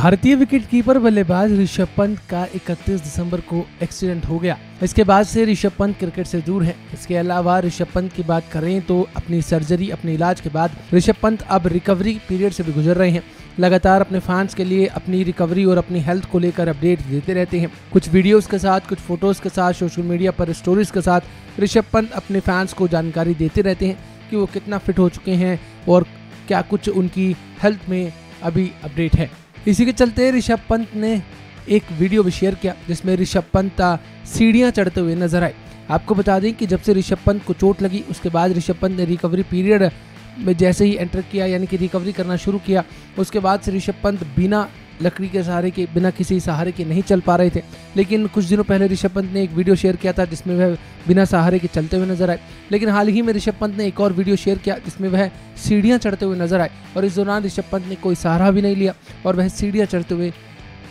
भारतीय विकेटकीपर बल्लेबाज ऋषभ पंत का 31 दिसंबर को एक्सीडेंट हो गया। इसके बाद से ऋषभ पंत क्रिकेट से दूर है। इसके अलावा ऋषभ पंत की बात करें तो अपनी सर्जरी अपने इलाज के बाद ऋषभ पंत अब रिकवरी पीरियड से भी गुजर रहे हैं। लगातार अपने फैंस के लिए अपनी रिकवरी और अपनी हेल्थ को लेकर अपडेट देते रहते हैं। कुछ वीडियोस के साथ, कुछ फ़ोटोज़ के साथ सोशल मीडिया पर स्टोरीज के साथ ऋषभ पंत अपने फैंस को जानकारी देते रहते हैं कि वो कितना फिट हो चुके हैं और क्या कुछ उनकी हेल्थ में अभी अपडेट है। इसी के चलते ऋषभ पंत ने एक वीडियो भी शेयर किया, जिसमें ऋषभ पंत सीढ़ियाँ चढ़ते हुए नज़र आए। आपको बता दें कि जब से ऋषभ पंत को चोट लगी, उसके बाद ऋषभ पंत ने रिकवरी पीरियड में जैसे ही एंटर किया, यानी कि रिकवरी करना शुरू किया, उसके बाद से ऋषभ पंत बिना लकड़ी के सहारे के, बिना किसी सहारे के नहीं चल पा रहे थे। लेकिन कुछ दिनों पहले ऋषभ पंत ने एक वीडियो शेयर किया था, जिसमें वह बिना सहारे के चलते हुए नज़र आए। लेकिन हाल ही में ऋषभ पंत ने एक और वीडियो शेयर किया, जिसमें वह सीढ़ियाँ चढ़ते हुए नज़र आए और इस दौरान ऋषभ पंत ने कोई सहारा भी नहीं लिया और वह सीढ़ियाँ चढ़ते हुए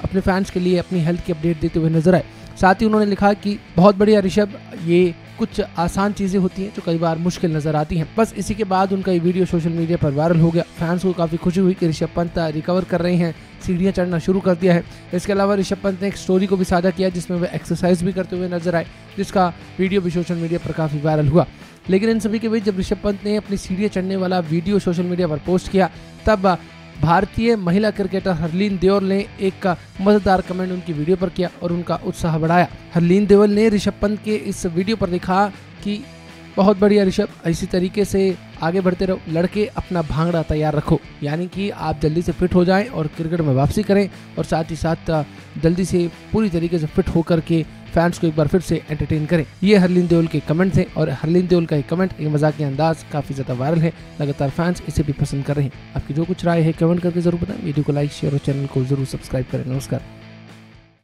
अपने फैंस के लिए अपनी हेल्थ की अपडेट देते हुए नज़र आए। साथ ही उन्होंने लिखा कि, बहुत बढ़िया ऋषभ, ये कुछ आसान चीज़ें होती हैं जो कई बार मुश्किल नज़र आती हैं। बस इसी के बाद उनका ये वीडियो सोशल मीडिया पर वायरल हो गया। फैंस को काफ़ी खुशी हुई कि ऋषभ पंत रिकवर कर रहे हैं। सीढ़ियाँ चढ़ना शुरू कर दिया है। इसके अलावा ऋषभ पंत ने एक स्टोरी को भी साझा किया जिसमें वह एक्सरसाइज भी करते हुए नज़र आए, जिसका वीडियो भी सोशल मीडिया पर काफ़ी वायरल हुआ। लेकिन इन सभी के बीच जब ऋषभ पंत ने अपनी सीढ़ियाँ चढ़ने वाला वीडियो सोशल मीडिया पर पोस्ट किया, तब भारतीय महिला क्रिकेटर हरलीन देओल ने एक का मज़ेदार कमेंट उनकी वीडियो पर किया और उनका उत्साह बढ़ाया। हरलीन देओल ने ऋषभ पंत के इस वीडियो पर लिखा कि बहुत बढ़िया ऋषभ, इसी तरीके से आगे बढ़ते रहो, लड़के अपना भांगड़ा तैयार रखो। यानी कि आप जल्दी से फिट हो जाएँ और क्रिकेट में वापसी करें और साथ ही साथ जल्दी से पूरी तरीके से फिट होकर के फैंस को एक बार फिर से एंटरटेन करें। ये हरलीन देओल के कमेंट थे और हरलीन देओल का एक कमेंट एक मज़ाक अंदाज काफ़ी ज़्यादा वायरल है। लगातार फैंस इसे भी पसंद कर रहे हैं। आपकी जो कुछ राय है कमेंट करके ज़रूर बताएँ। वीडियो को लाइक शेयर और चैनल को ज़रूर सब्सक्राइब करें। नमस्कार।